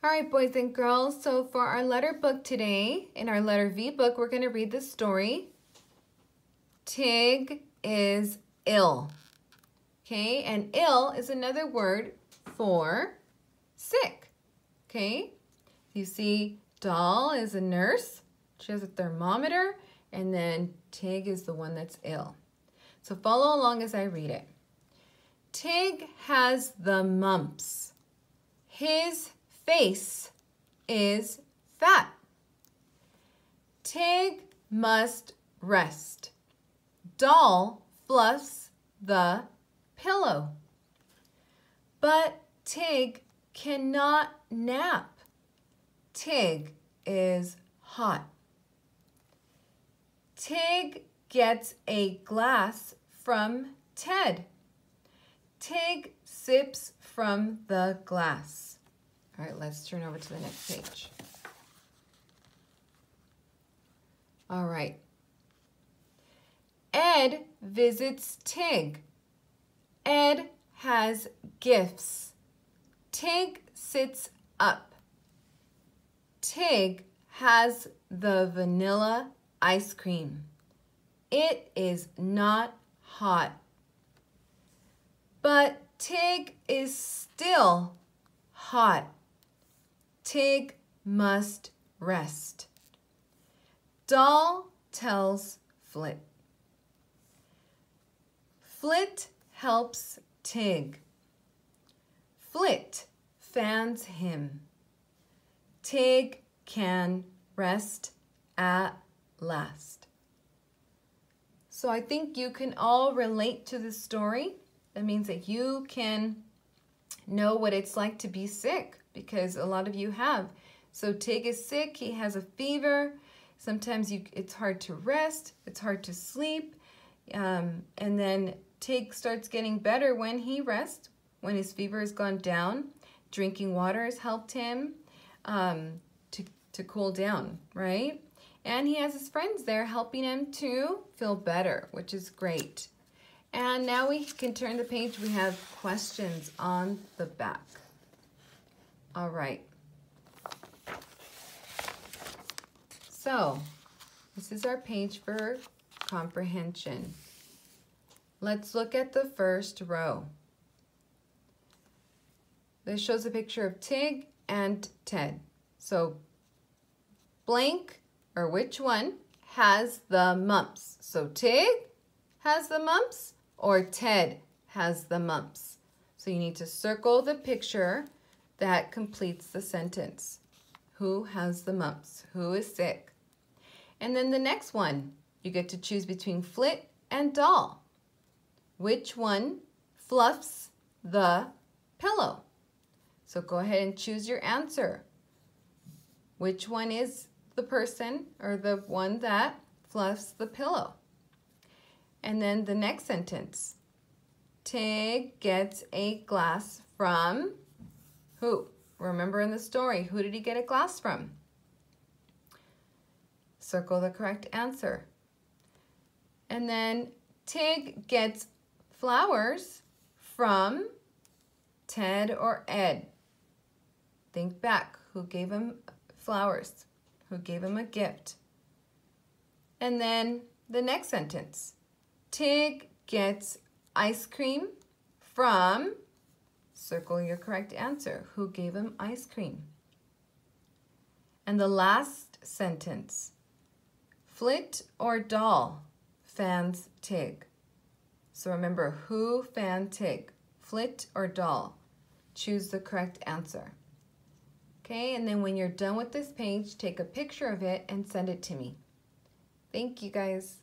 All right, boys and girls, so for our letter book today, in our letter V book, we're going to read the story, Tig is ill. Okay, and ill is another word for sick. Okay, you see Doll is a nurse. She has a thermometer, and then Tig is the one that's ill. So follow along as I read it. Tig has the mumps. His face is fat. Tig must rest. Doll fluffs the pillow. But Tig cannot nap. Tig is hot. Tig gets a glass from Ted. Tig sips from the glass. All right, let's turn over to the next page. All right. Ed visits Tig. Ed has gifts. Tig sits up. Tig has the vanilla ice cream. It is not hot. But Tig is still hot. Tig must rest. Doll tells Flit. Flit helps Tig. Flit fans him. Tig can rest at last. So I think you can all relate to the story. That means that you can know what it's like to be sick because a lot of you have. So Tig is sick, he has a fever. Sometimes you, it's hard to rest, it's hard to sleep. Um, and then Tig starts getting better when he rests, when his fever has gone down. Drinking water has helped him um, to, to cool down, right? And he has his friends there helping him to feel better, which is great. And now we can turn the page. We have questions on the back. All right. So, this is our page for comprehension. Let's look at the first row. This shows a picture of Tig and Ted. So, blank, or which one, has the mumps? So, Tig has the mumps, or Ted has the mumps? So, you need to circle the picture that completes the sentence. Who has the mumps? Who is sick? And then the next one, you get to choose between Flit and Doll. Which one fluffs the pillow? So go ahead and choose your answer. Which one is the person or the one that fluffs the pillow? And then the next sentence. Tig gets a glass from who? Remember in the story, who did he get a glass from? Circle the correct answer. And then Tig gets flowers from Ted or Ed. Think back, who gave him flowers? Who gave him a gift? And then the next sentence. Tig gets ice cream from Circle your correct answer. Who gave him ice cream? And the last sentence. Flit or doll fans Tig? So remember, who fan Tig? Flit or doll? Choose the correct answer. Okay, and then when you're done with this page, take a picture of it and send it to me. Thank you guys.